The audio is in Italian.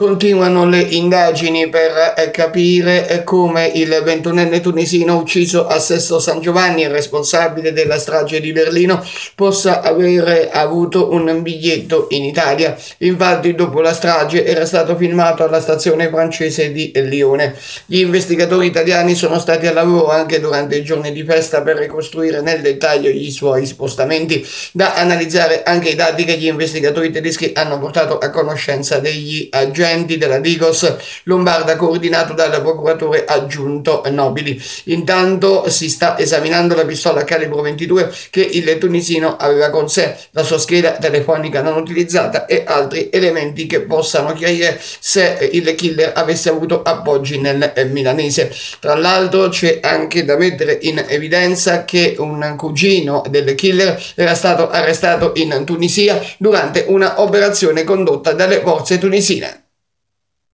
Continuano le indagini per eh, capire eh, come il 21enne tunisino ucciso a Sesto San Giovanni, responsabile della strage di Berlino, possa aver avuto un biglietto in Italia. Infatti, dopo la strage era stato filmato alla stazione francese di Lione. Gli investigatori italiani sono stati a lavoro anche durante i giorni di festa per ricostruire nel dettaglio i suoi spostamenti. Da analizzare anche i dati che gli investigatori tedeschi hanno portato a conoscenza degli agenti agenti della Digos Lombarda coordinato dal procuratore aggiunto Nobili. Intanto si sta esaminando la pistola calibro 22 che il tunisino aveva con sé, la sua scheda telefonica non utilizzata e altri elementi che possano chiarire se il killer avesse avuto appoggi nel milanese. Tra l'altro c'è anche da mettere in evidenza che un cugino del killer era stato arrestato in Tunisia durante una operazione condotta dalle forze tunisine.